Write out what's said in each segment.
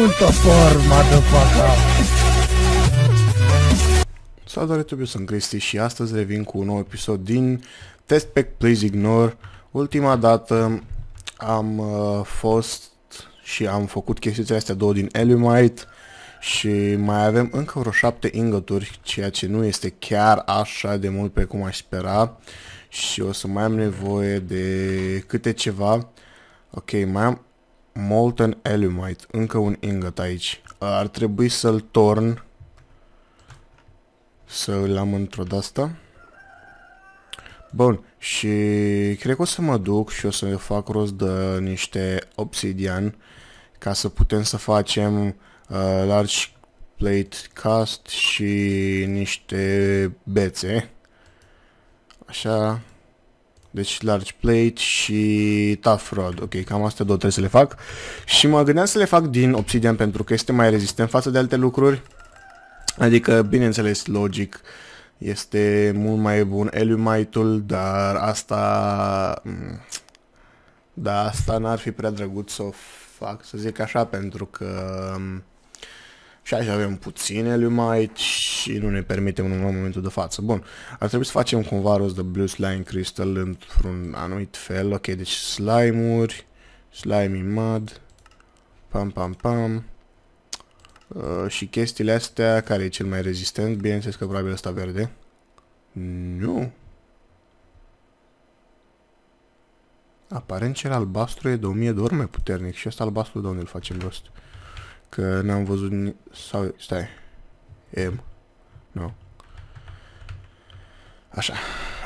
un topor, motherfucker! Salutare YouTube, eu sunt Cristi și astăzi revin cu un nou episod din Test Pack Please Ignore. Ultima dată am uh, fost și am făcut chestiile astea două din Elumite și mai avem încă vreo șapte ingoturi, ceea ce nu este chiar așa de mult pe cum aș spera și o să mai am nevoie de câte ceva. Ok, mai am Molten Elumite, încă un ingot aici. Ar trebui să-l torn să îl am într-o de-asta. Bun, și cred că o să mă duc și o să fac rost de niște obsidian ca să putem să facem uh, large plate cast și niște bețe. Așa. Deci large plate și tough rod. Ok, cam astea două trebuie să le fac. Și mă gândeam să le fac din obsidian pentru că este mai rezistent față de alte lucruri. Adică, bineînțeles, logic, este mult mai bun Elumite-ul, dar asta... Mm, dar asta n-ar fi prea drăguț să o fac, să zic așa, pentru că... Mm, și așa avem puțin Elumite și nu ne permitem în momentul de față. Bun, ar trebui să facem cumva rost de Blue Slime Crystal într-un anumit fel. Ok, deci slime-uri, slimy mud, pam pam pam. Uh, și chestiile astea, care e cel mai rezistent? Bineînțeles că probabil ăsta verde. Nu. Aparent cel albastru e de 1000 de ori mai puternic și ăsta albastru de unde îl facem rost? Că n-am văzut ni... sau... stai. M. Nu. Așa.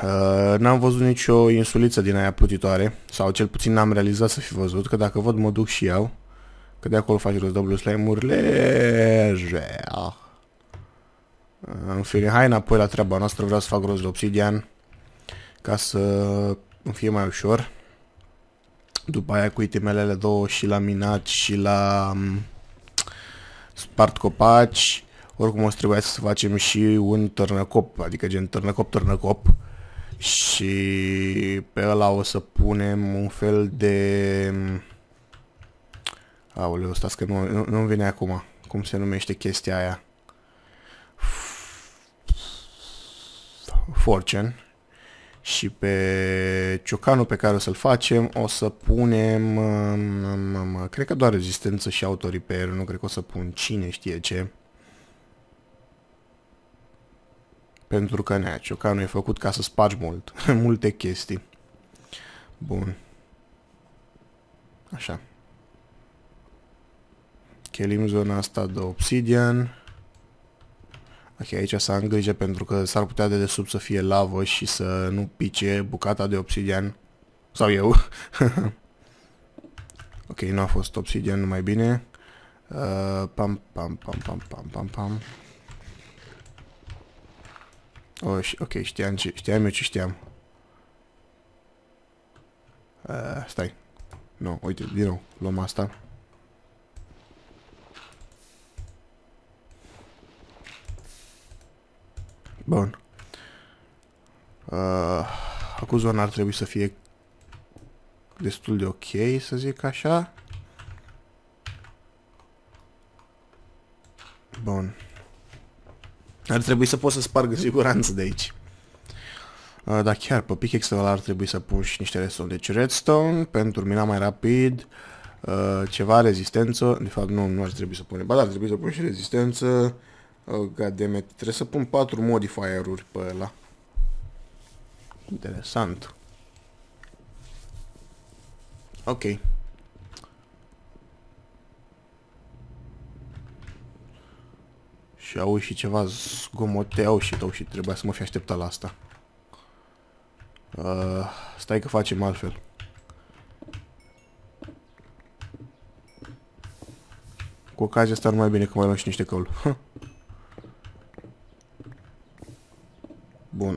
Uh, n-am văzut nicio insuliță din aia plutitoare. Sau cel puțin n-am realizat să fi văzut. Că dacă văd mă duc și iau. Că de acolo faci rost dublu slime-uri leje. În fine, hai înapoi la treaba noastră. Vreau să fac rost de obsidian. Ca să îmi fie mai ușor. După aia cu itemelele două și la minat și la um, spart copaci. Oricum o să trebuia să facem și un târnăcop, adică gen târnăcop, târnăcop. Și pe ăla o să punem un fel de... Aoleu, stați că nu, nu, nu vine acum. Cum se numește chestia aia? Fortune. Și pe ciocanul pe care o să-l facem o să punem, um, um, um, cred că doar rezistență și auto-repair, nu cred că o să pun cine știe ce. Pentru că nea, ciocanul e făcut ca să spargi mult, multe chestii. Bun. Așa. Chelim zona asta de obsidian. Ok, aici să am grijă pentru că s-ar putea de desubt să fie lavă și să nu pice bucata de obsidian. Sau eu. ok, nu a fost obsidian numai bine. Uh, pam, pam, pam, pam, pam, pam, pam. Oh, ok, știam, ce, știam eu ce știam. Uh, stai. Nu, no, uite, din nou, luăm asta. Bun. Uh, acum zona ar trebui să fie destul de ok, să zic așa. Bun. Ar trebui să pot să sparg siguranță de aici. Uh, dar chiar pe pickaxe ar trebui să pun și niște redstone. Deci redstone pentru mina mai rapid. Uh, ceva rezistență. De fapt nu, nu ar trebui să punem. Ba da, ar trebui să pun și rezistență. Oh, goddammit. Trebuie să pun patru modifier-uri pe ăla. Interesant. Ok. Și au și ceva zgomote, au și tău și trebuia să mă fi așteptat la asta. Uh, stai că facem altfel. Cu ocazia asta nu mai bine că mai luăm și niște căul. Bun,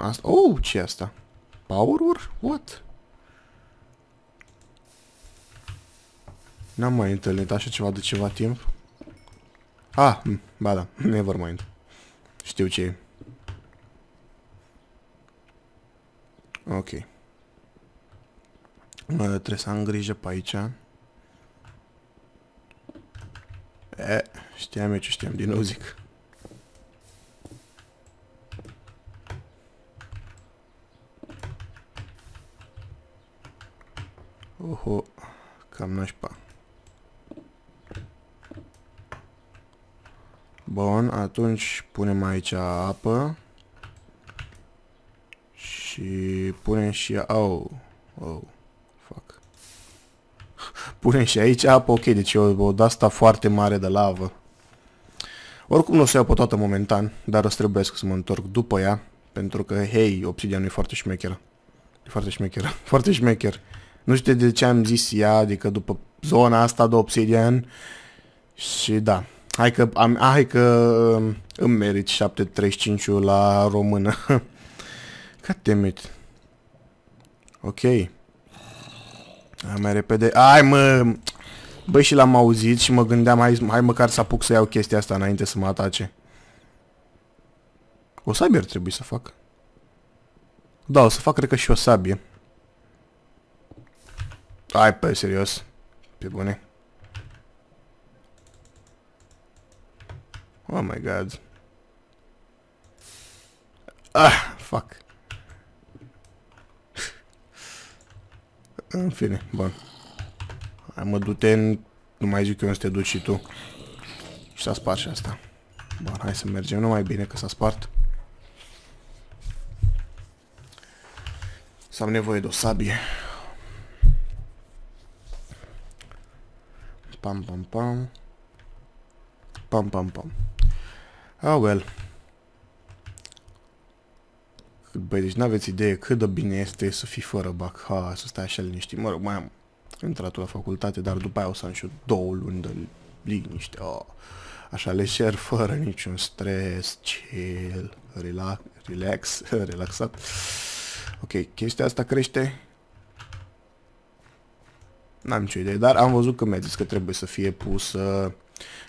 asta... Oh, ce asta? Power-uri? What? N-am mai întâlnit așa ceva de ceva timp. Ah, ba da, never mind. Știu ce e. Ok. Mă, trebuie să am grijă pe aici. E, știam eu ce știam, din nou zic. Oho, cam nașpa. Bun, atunci punem aici apă. Și punem și... Oh, oh, fuck. Punem și aici apă, ok, deci e o, o asta foarte mare de lavă. Oricum nu o să iau pe toată momentan, dar o să trebuie să mă întorc după ea, pentru că, hei, obsidianul e foarte șmecheră. E foarte șmecheră, foarte șmecher. Nu știu de ce am zis ea, adică după zona asta de obsidian. Și da, hai că, am, hai că um, îmi merit 7.35 la română. damn Ok. Hai mai repede. Ai mă! Băi și l-am auzit și mă gândeam hai, hai măcar să apuc să iau chestia asta înainte să mă atace. O sabie ar trebui să fac. Da, o să fac cred că și o sabie. Hai pe serios. Pe bune. Oh my god. Ah, fuck. În fine, bun. Hai mă, du-te în... Nu mai zic eu unde te duci și tu. Și s-a spart și asta. Bun, hai să mergem. Nu mai bine că s-a spart. Să am nevoie de o sabie. Pam, pam, pam. Pam, pam, pam. Oh, well. Băi, deci n-aveți idee cât de bine este să fii fără bac. Ha, să stai așa liniștit. Mă rog, mai am intrat la facultate, dar după aia o să am și două luni de liniște. Oh. Așa leșer, fără niciun stres, chill, relax, relax, relaxat. Ok, chestia asta crește. N-am nicio idee, dar am văzut că mi-a zis că trebuie să fie pusă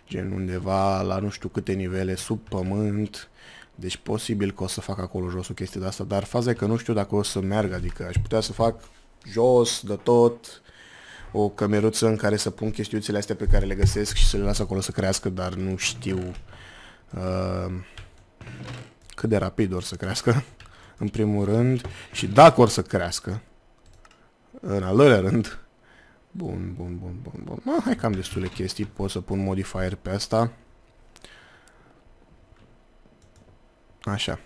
gen undeva la nu știu câte nivele sub pământ. Deci posibil că o să fac acolo jos o chestie de asta, dar faza e că nu știu dacă o să meargă, adică aș putea să fac jos de tot o cămeruță în care să pun chestiuțele astea pe care le găsesc și să le las acolo să crească, dar nu știu uh, cât de rapid or să crească, în primul rând, și dacă or să crească, în al doilea rând, bun, bun, bun, bun, bun, Ma, hai că am destule chestii, pot să pun modifier pe asta, Așa.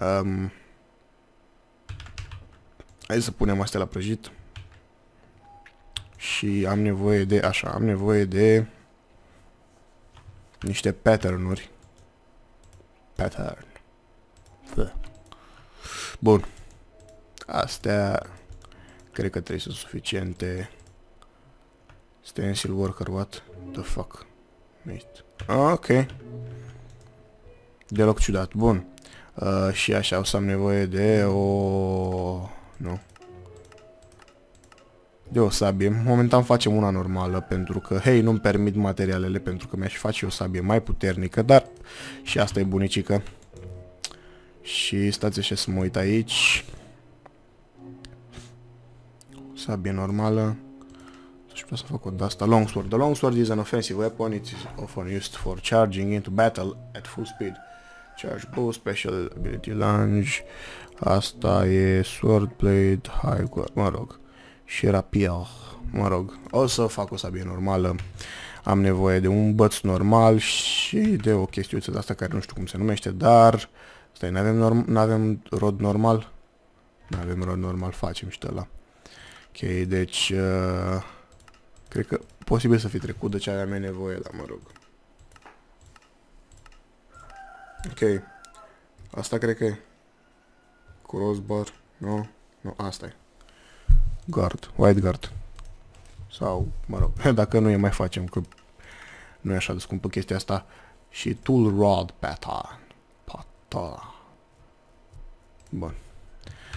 Um, hai să punem astea la prăjit. Și am nevoie de, așa, am nevoie de niște pattern-uri. Pattern. Bun. Astea cred că trebuie să suficiente. Stencil worker, what the fuck? Ok. Deloc ciudat. Bun. Uh, și așa o să am nevoie de o... Nu. De o sabie. Momentan facem una normală pentru că, hei, nu-mi permit materialele pentru că mi-aș face o sabie mai puternică, dar și asta e bunicică. Și stați așa să mă uit aici. Sabie normală. Și vreau să fac o de asta. Longsword. The longsword is an offensive weapon. It is often used for charging into battle at full speed. Charge Boost, Special Ability Lunge, asta e Swordblade, High Guard, mă rog, și Rapier, mă rog, o să fac o sabie normală, am nevoie de un băț normal și de o chestiuță de asta care nu știu cum se numește, dar, stai, n-avem norm avem rod normal? N-avem rod normal, facem și ăla. Ok, deci, uh, cred că posibil să fi trecut de ce aveam nevoie, dar mă rog. Ok. Asta cred că e. Crossbar. Nu? No? Nu, no, asta e. Guard. White guard. Sau, mă rog, dacă nu e mai facem, că nu e așa de scumpă chestia asta. Și tool rod pattern. Pata. Bun.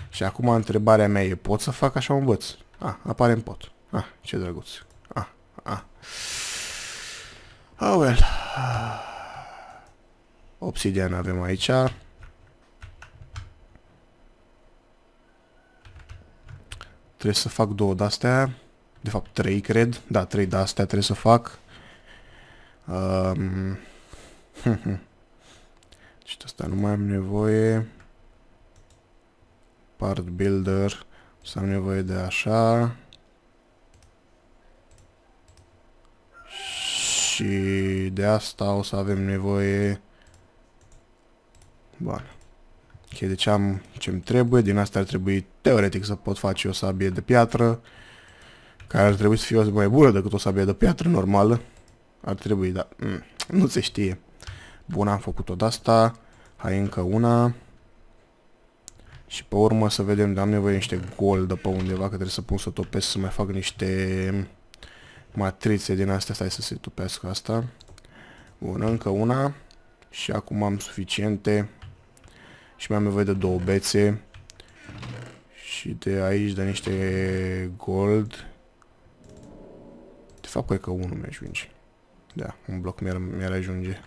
Și acum întrebarea mea e, pot să fac așa un băț? Ah, apare în pot. Ah, ce drăguț. Ah, ah. Oh well. Obsidian avem aici. Trebuie să fac două de-astea. De fapt, trei, cred. Da, trei de-astea trebuie să fac. Um, și asta nu mai am nevoie. Part builder. Să am nevoie de așa. Și de asta o să avem nevoie... Bun. Ok, deci am ce-mi trebuie. Din asta ar trebui teoretic să pot face o sabie de piatră. Care ar trebui să fie o mai bună decât o sabie de piatră normală. Ar trebui, dar mm, nu se știe. Bun, am făcut-o de asta. Hai încă una. Și pe urmă să vedem, de am nevoie de niște gold de pe undeva, că trebuie să pun să topesc, să mai fac niște matrițe din astea. Stai să se topească asta. Bun, încă una. Și acum am suficiente. Și mai am nevoie de două bețe. Și de aici de niște gold. De fapt, cred că unul mi-ajunge. Da, un bloc mi-ar ajunge.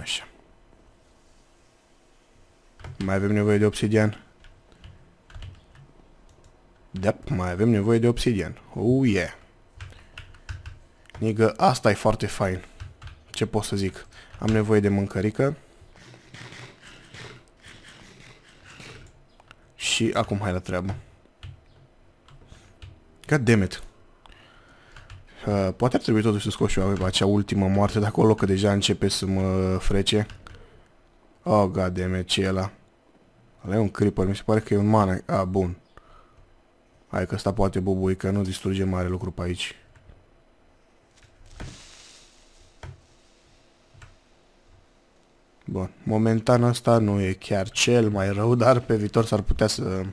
Așa. Mai avem nevoie de obsidian. Da, mai avem nevoie de obsidian. Oh, yeah. Nigă, asta e foarte fain. Ce pot să zic? Am nevoie de mâncărică. Și acum hai la treabă. God damn it. Uh, poate ar trebui totuși să scot și eu acea ultimă moarte de acolo, că deja începe să mă frece. Oh, god damn it, ce e ăla? Ăla e un creeper, mi se pare că e un mana. Ah, bun. Hai că ăsta poate bubui, că nu distruge mare lucru pe aici. Bun, momentan ăsta nu e chiar cel mai rău, dar pe viitor s-ar putea să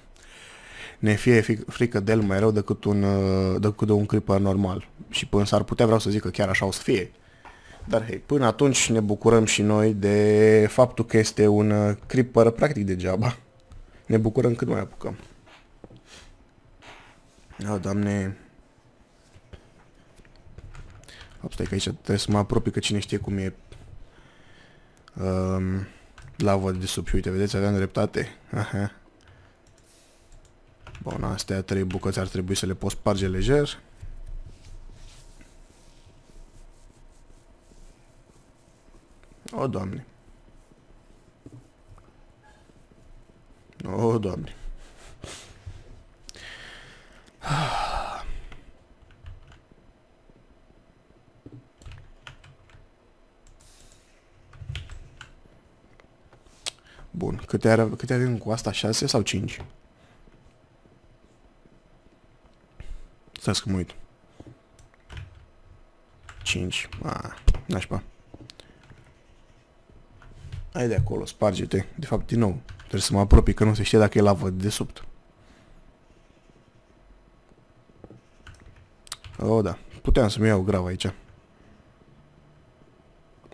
ne fie frică de el mai rău decât un, uh, decât de un creeper normal. Și până s-ar putea vreau să zic că chiar așa o să fie. Dar hei, până atunci ne bucurăm și noi de faptul că este un uh, creeper practic degeaba. Ne bucurăm cât mai apucăm. O, doamne... Hop, stai că aici trebuie să mă apropii că cine știe cum e um, lava de sub. Uite, vedeți, aveam dreptate. Aha. Bun, astea trei bucăți ar trebui să le pot sparge lejer. O, Doamne. O, Doamne. Bun, câte, are, câte avem cu asta? 6 sau 5? Stai să mă uit. 5. Ah, nașpa. Hai de acolo, sparge-te. De fapt, din nou, trebuie să mă apropii, că nu se știe dacă e lavă de sub. Oh, da. Puteam să-mi iau grav aici.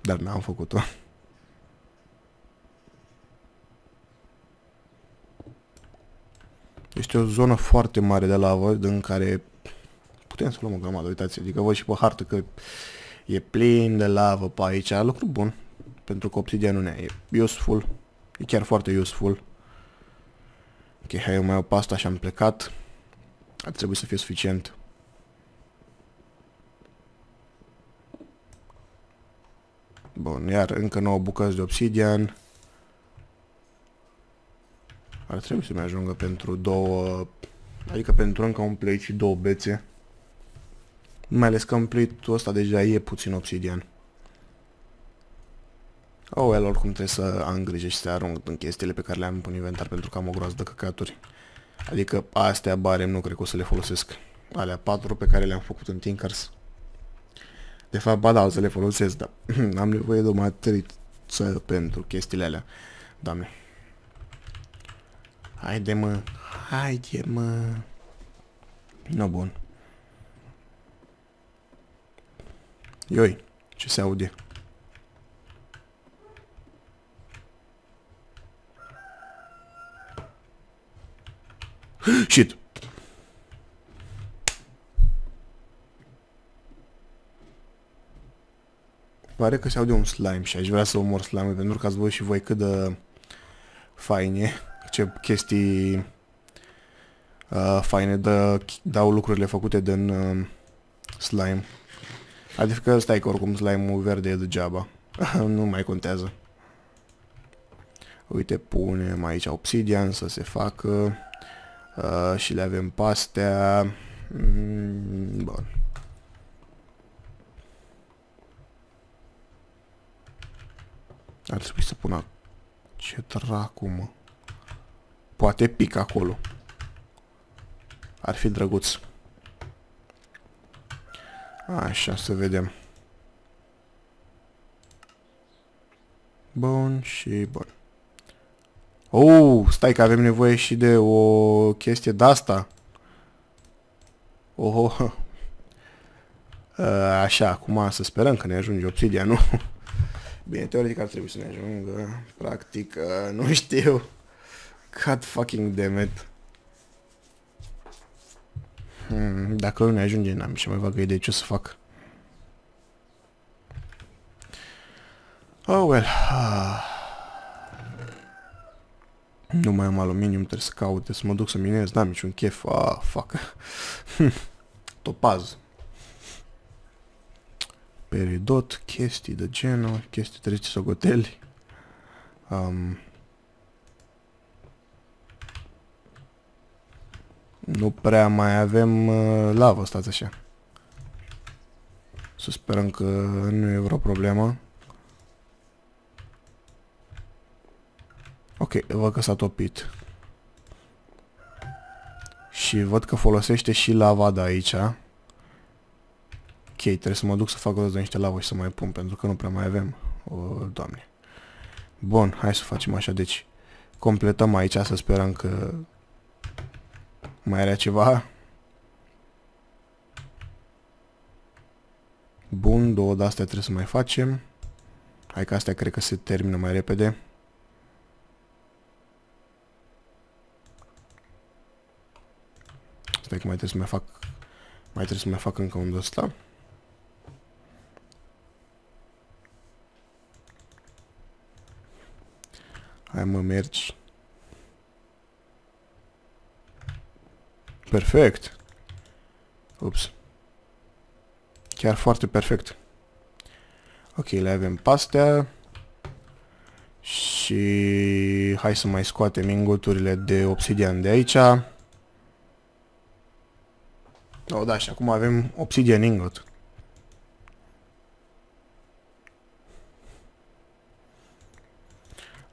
Dar n-am făcut-o. Este o zonă foarte mare de lavă, în care putem să luăm o grămadă, uitați, adică văd și pe hartă că e plin de lavă pe aici, lucru bun, pentru că obsidianul nu e useful, e chiar foarte useful. Ok, hai eu mai iau pasta și am plecat, ar trebui să fie suficient. Bun, iar încă 9 bucăți de obsidian. Ar trebui să-mi ajungă pentru două... Adică pentru încă un plate și două bețe. Mai ales că în plate-ul ăsta deja e puțin obsidian. Oh, el oricum trebuie să am grijă și să arunc în chestiile pe care le-am în inventar pentru că am o groază de căcaturi. Adică astea barem nu cred că o să le folosesc. Alea patru pe care le-am făcut în Tinkers. De fapt, ba da, o să le folosesc, dar am nevoie de o matriță pentru chestiile alea. Doamne. Haide mă, haide mă. No, bun. Ioi, ce se aude? Shit! Pare că se aude un slime și aș vrea să omor slime pentru că ați văzut și voi cât de fain e ce chestii uh, faine dă, dau lucrurile făcute din uh, slime. Adică stai că oricum slime-ul verde e degeaba. nu mai contează. Uite, punem aici obsidian să se facă. Uh, și le avem pastea. Mm, bun. Ar trebui să pună... Ce dracu, mă. Poate pic acolo. Ar fi drăguț. Așa, să vedem. Bun și bun. Oh, stai că avem nevoie și de o chestie de-asta. Oh, oh. Așa, acum să sperăm că ne ajunge obsidia, nu? Bine, teoretic ar trebui să ne ajungă. Practic, uh, nu știu. God fucking damn it. Hmm, dacă nu ne ajunge, n-am și mai vagă idee ce să fac. Oh, well. Ah. Nu mai am aluminium, trebuie să caute, să mă duc să minez, n-am niciun chef. Ah, fuck. Topaz. Peridot, chestii de genul, chestii trece sogoteli. Um, nu prea mai avem uh, lavă, stați așa. Să sperăm că nu e vreo problemă. Ok, văd că s-a topit. Și văd că folosește și lava de aici. Ok, trebuie să mă duc să fac o de niște lavă și să mai pun, pentru că nu prea mai avem. O, doamne. Bun, hai să facem așa, deci completăm aici, să sperăm că mai era ceva. Bun, două de-astea trebuie să mai facem. Hai că astea cred că se termină mai repede. Stai că mai trebuie să mai fac mai trebuie să mai fac încă un de ăsta. Hai mă, mergi. Perfect. Ups. Chiar foarte perfect. Ok, le avem pastea. Și hai să mai scoatem ingoturile de obsidian de aici. Oh, da, și acum avem obsidian ingot.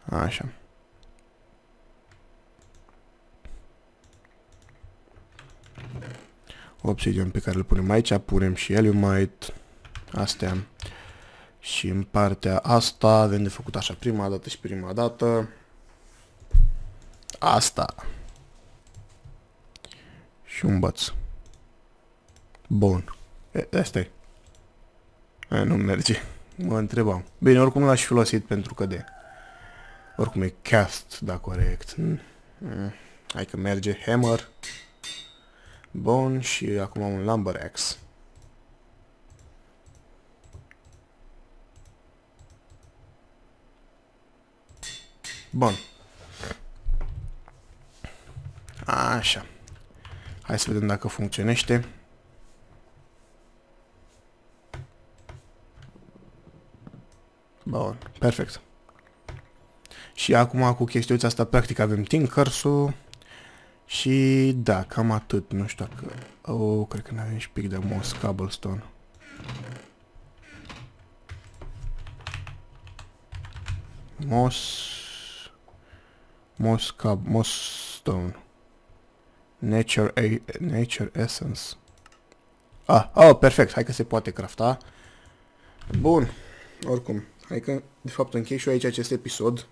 Așa. Obsidian pe care îl punem aici, punem și Elumite, astea. Și în partea asta avem de făcut așa prima dată și prima dată. Asta. Și un băț. Bun. E, asta e. E, nu merge. Mă întrebam. Bine, oricum l-aș fi folosit pentru că de... Oricum e cast, da, corect. Mm. Mm. Hai că merge. Hammer. Bun, și acum am un lumber axe. Bun. Așa. Hai să vedem dacă funcționește. Bun, perfect. Și acum cu chestiunea asta practic avem Tinkers-ul. Și da, cam atât. Nu știu dacă... Oh, cred că ne avem și pic de moss cobblestone. Moss... Moss cab... Moss stone. Nature, a, nature essence. Ah, oh, perfect. Hai că se poate crafta. Bun. Oricum, hai că de fapt închei și eu aici acest episod.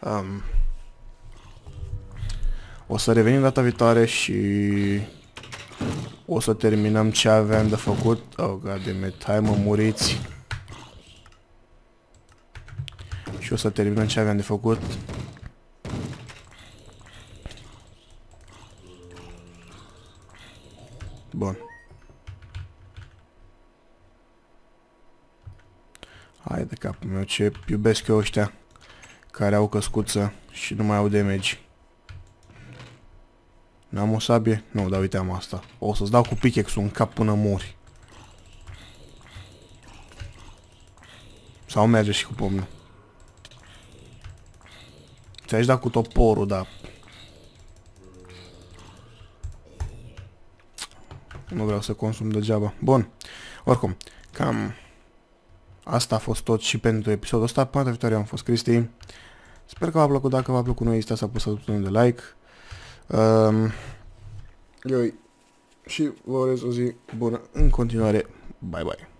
Um, o să revenim data viitoare și o să terminăm ce aveam de făcut. Oh, goddammit, hai mă muriți. Și o să terminăm ce aveam de făcut. Bun. Hai de capul meu, ce iubesc eu ăștia care au căscuță și nu mai au damage. N-am o sabie? Nu, dar uite am asta. O să-ți dau cu pickaxe-ul în cap până mori. Sau merge și cu pomnul. Ți-aș da cu toporul, da. Nu vreau să consum degeaba. Bun. Oricum, cam asta a fost tot și pentru episodul ăsta. Până viitoare am fost Cristi. Sper că v-a plăcut. Dacă v-a plăcut, nu uitați să apăsați butonul de like. Um, eu și vă urez o zi bună în continuare. Bye bye.